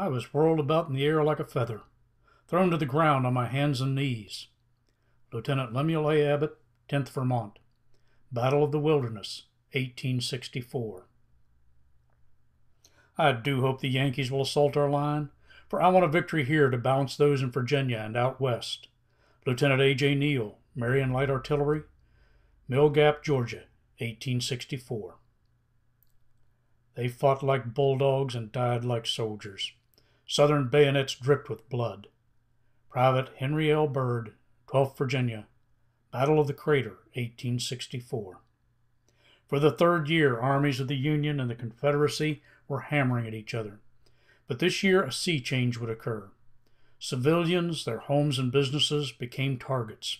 I was whirled about in the air like a feather, thrown to the ground on my hands and knees. Lieutenant Lemuel A. Abbott, 10th Vermont. Battle of the Wilderness, 1864. I do hope the Yankees will assault our line, for I want a victory here to balance those in Virginia and out west. Lieutenant A. J. Neal, Marion Light Artillery, Mill Gap, Georgia, 1864. They fought like bulldogs and died like soldiers. Southern bayonets dripped with blood. Private Henry L. Byrd, 12th Virginia, Battle of the Crater, 1864. For the third year, armies of the Union and the Confederacy were hammering at each other. But this year, a sea change would occur. Civilians, their homes and businesses became targets.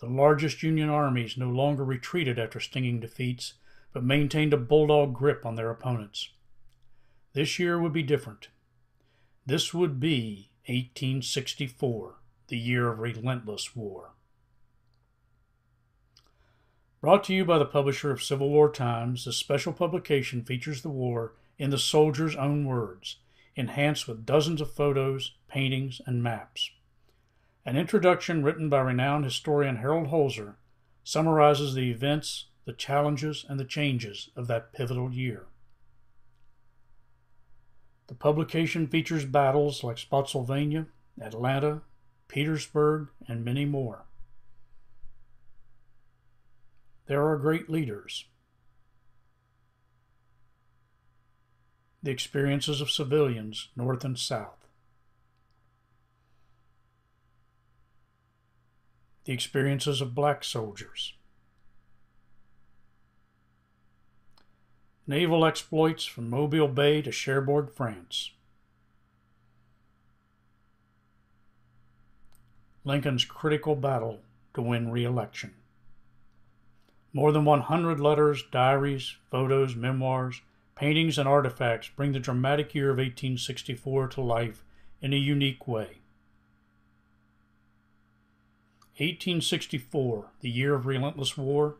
The largest Union armies no longer retreated after stinging defeats, but maintained a bulldog grip on their opponents. This year would be different. This would be 1864, the year of relentless war. Brought to you by the publisher of Civil War Times, this special publication features the war in the soldier's own words, enhanced with dozens of photos, paintings, and maps. An introduction written by renowned historian Harold Holzer summarizes the events, the challenges, and the changes of that pivotal year. The publication features battles like Spotsylvania, Atlanta, Petersburg, and many more. There are great leaders. The experiences of civilians, North and South. The experiences of black soldiers. Naval exploits from Mobile Bay to Cherbourg, France. Lincoln's critical battle to win re election. More than 100 letters, diaries, photos, memoirs, paintings, and artifacts bring the dramatic year of 1864 to life in a unique way. 1864, the year of relentless war,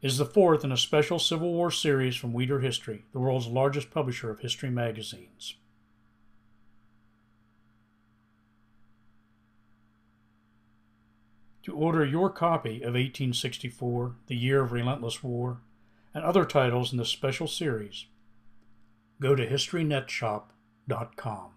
is the fourth in a special Civil War series from Weider History, the world's largest publisher of history magazines. To order your copy of 1864, The Year of Relentless War, and other titles in this special series, go to HistoryNetShop.com.